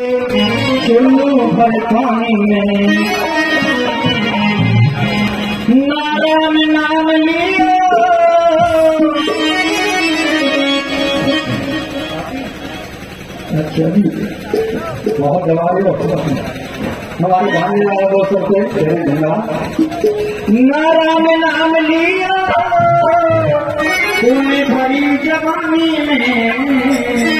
पर में नारायण नाम लियो। अच्छा जी बहुत दवाई हमारी भाने वाले दोस्तों से धन्यवाद नारायण नाम लिया पूरी भरी जवानी में।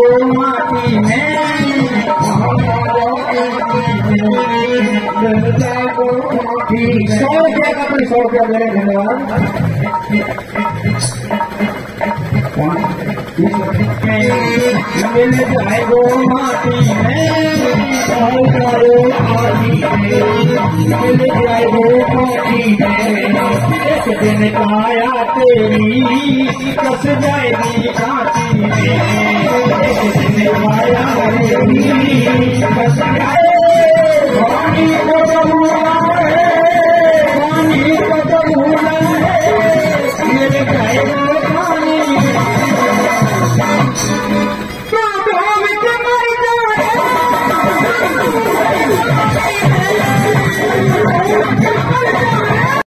सौ रुपया का कोई सौ रुपया मेरे धन्यवाद मिल जाए गो माटी में करो आदि मिल जाए गो माटी में दिन काया तेरी कस जाएगी काटी में